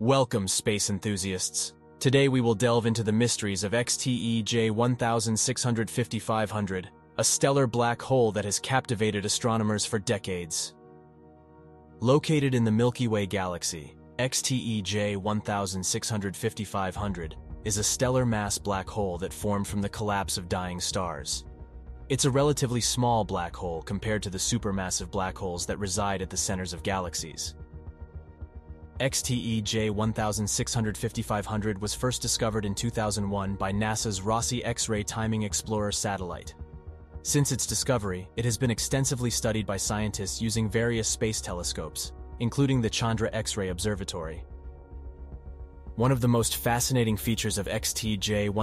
Welcome, space enthusiasts. Today we will delve into the mysteries of XTE J16500, a stellar black hole that has captivated astronomers for decades. Located in the Milky Way galaxy, XTE J16500 is a stellar mass black hole that formed from the collapse of dying stars. It's a relatively small black hole compared to the supermassive black holes that reside at the centers of galaxies. XTE J16500 was first discovered in 2001 by NASA's Rossi X-ray Timing Explorer satellite. Since its discovery, it has been extensively studied by scientists using various space telescopes, including the Chandra X-ray Observatory. One of the most fascinating features of XTJ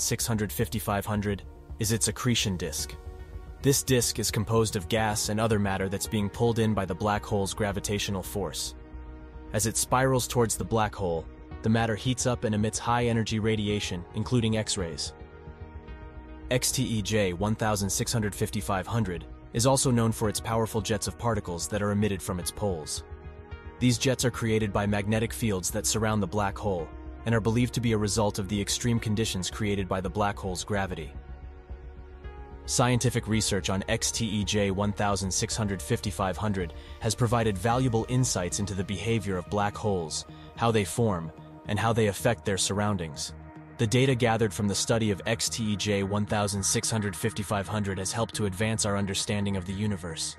16500 is its accretion disk. This disk is composed of gas and other matter that's being pulled in by the black hole's gravitational force. As it spirals towards the black hole, the matter heats up and emits high-energy radiation, including X-rays. XTEJ 16500 is also known for its powerful jets of particles that are emitted from its poles. These jets are created by magnetic fields that surround the black hole and are believed to be a result of the extreme conditions created by the black hole's gravity. Scientific research on XTEJ 16500 has provided valuable insights into the behavior of black holes, how they form, and how they affect their surroundings. The data gathered from the study of XTEJ 16500 has helped to advance our understanding of the universe.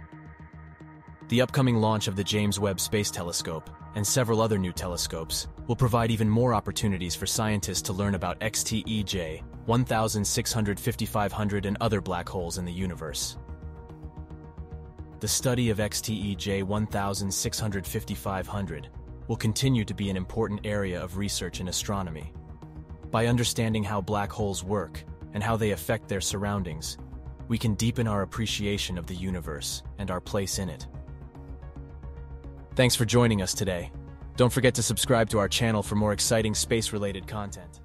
The upcoming launch of the James Webb Space Telescope and several other new telescopes will provide even more opportunities for scientists to learn about XTEJ 16500 and other black holes in the universe. The study of XTEJ 16500 will continue to be an important area of research in astronomy. By understanding how black holes work and how they affect their surroundings, we can deepen our appreciation of the universe and our place in it. Thanks for joining us today. Don't forget to subscribe to our channel for more exciting space-related content.